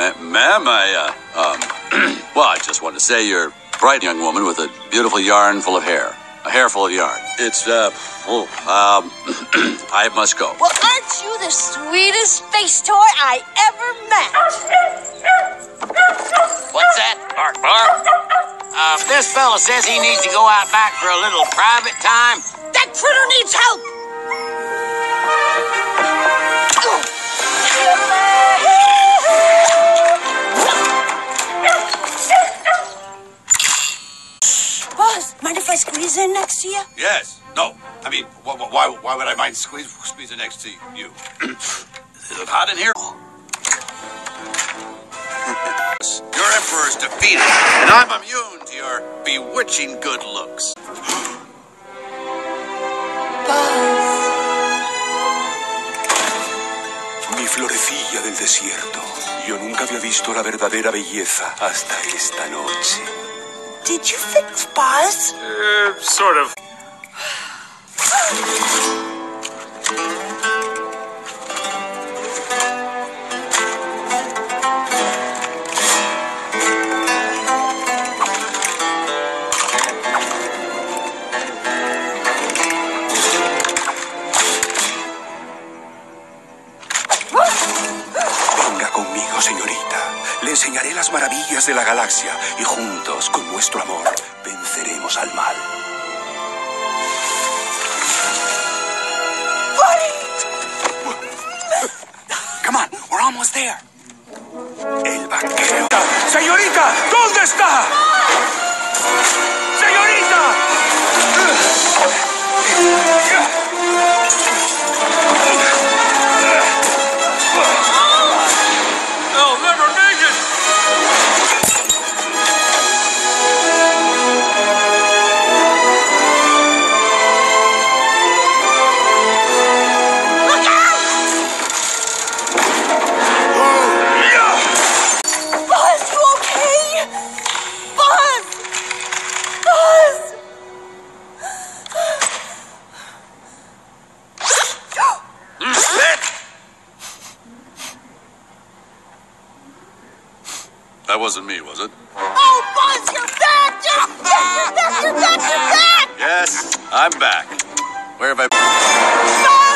ma- ma'am, I, uh, um, well, I just want to say you're a bright young woman with a beautiful yarn full of hair. A hair full of yarn. It's, uh, oh, um, I must go. Well, aren't you the sweetest face toy I ever met? What's that? Bark, bark. Uh, if this fella says he needs to go out back for a little private time, that critter needs help. Buzz, mind if I squeeze in next to you? Yes. No. I mean, wh- wh- why, why would I mind squeeze, squeezing next to you? Is it hot in here? your emperor's defeated, and I'm immune to your bewitching good looks. Mi florecilla del desierto. Yo nunca había visto la verdadera belleza hasta esta noche. Did you fix Buzz? Uh, sort of. Enseñaré las maravillas de la galaxia y juntos, con nuestro amor, venceremos al mal. Come on, we're almost there. El vaquero. Señorita, ¿dónde está? That wasn't me, was it? Oh, Buzz, you're back! You're! You're back! You're back! You're back! Yes, I'm back. Where have I? Buzz!